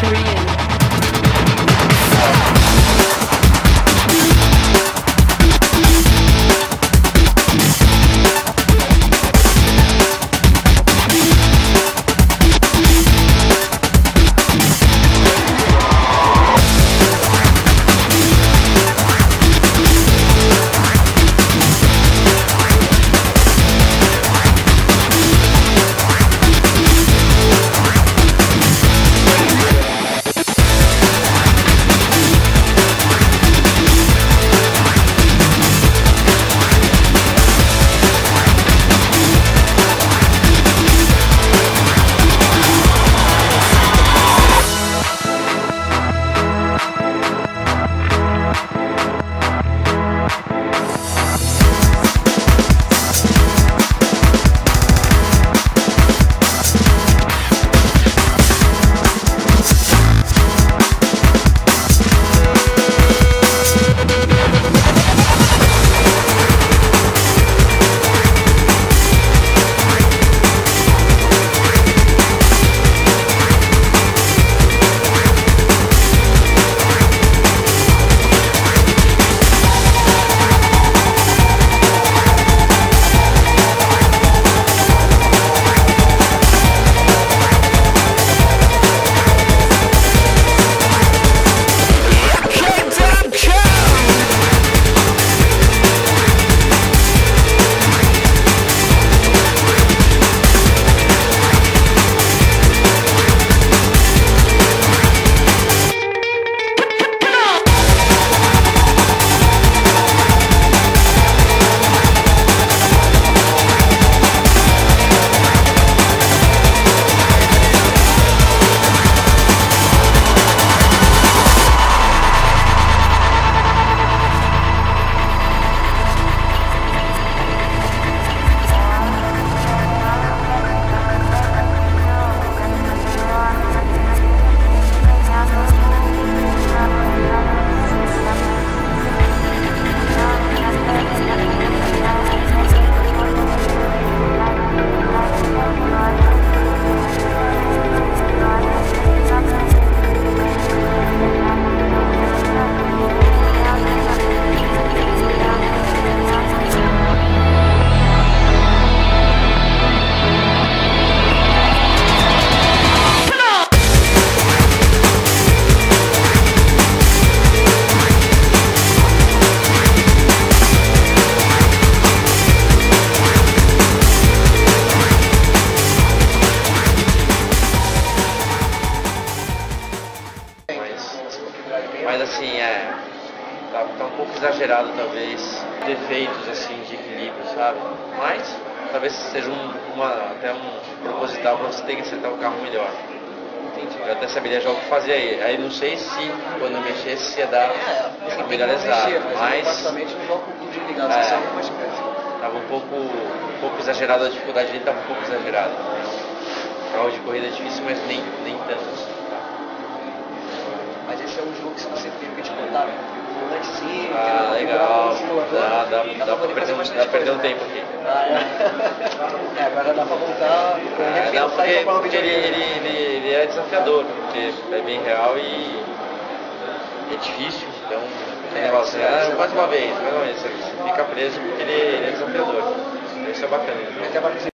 Three. Um exagerado talvez. Defeitos assim de equilíbrio, sabe? Mas talvez seja um, uma, até um proposital para você ter que acertar o carro melhor. Entendi. Eu até saberia já o que fazer aí. Aí não sei se quando eu mexesse ia dar É, a melhor exato, mexer, mas, basicamente não com tudo desligado, É. só são algumas coisas. tava um pouco, um pouco exagerado, a dificuldade dele tava um pouco exagerada. Carro de corrida é difícil, mas nem, nem tanto. assim. Mas esse é um jogo que se você tem que te botar um volantezinho, Ah, que simulador, Dá, dá, dá, pra poder perder, um- dá perder um tempo aqui. Ah, é. é, agora dá pra voltar. É, repensar porque, porque ele, ele, ele, ele é desafiador, porque é bem real e é difícil, então É, ah, é mais uma vez, mais uma vez, você fica preso porque ele, ele é desafiador. Isso é bacana. Agora